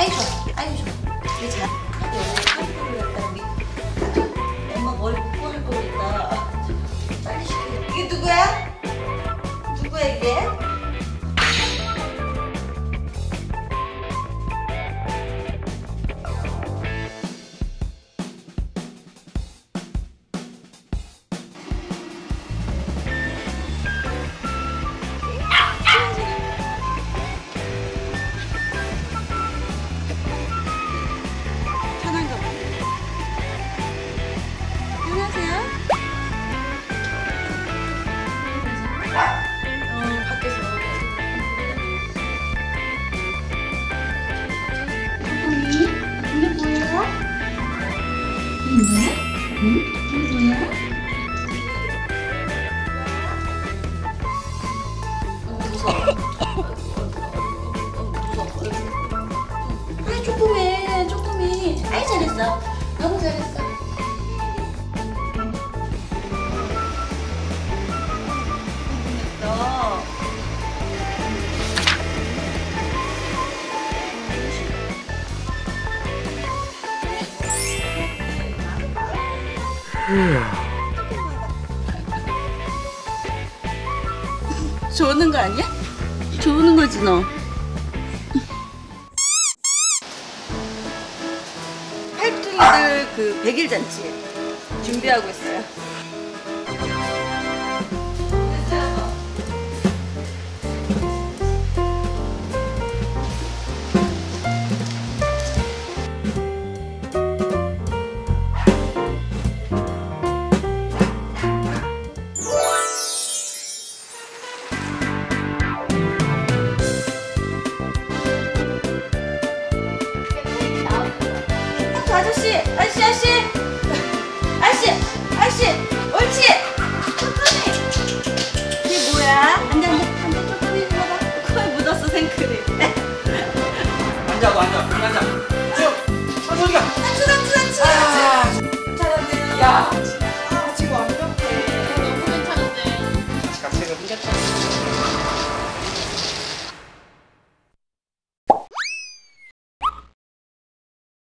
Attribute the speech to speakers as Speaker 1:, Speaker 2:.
Speaker 1: 아이 좋아 아이 좋아 뭐야? 응? 이게 뭐야? 아, 조금해, 조금해. 아이, 잘했어. 너무. 잘했어. 좋는 거 아니야? 좋은 거지 너. 팔뚝이들 그 백일 잔치 준비하고 있어요. 아저씨, 아저씨, 아저씨, 아저씨, 아저씨, 옳지. 천천히. 이게 뭐야? 앉아, 앉아, 앉아, 천천히 들어가. 코에 묻었어 생크림.
Speaker 2: 앉아, 앉아, 그냥 앉아.
Speaker 1: 쭉.
Speaker 2: 천천히 가.
Speaker 1: 단추, 단추, 단추. 아, 잘한대요. 야.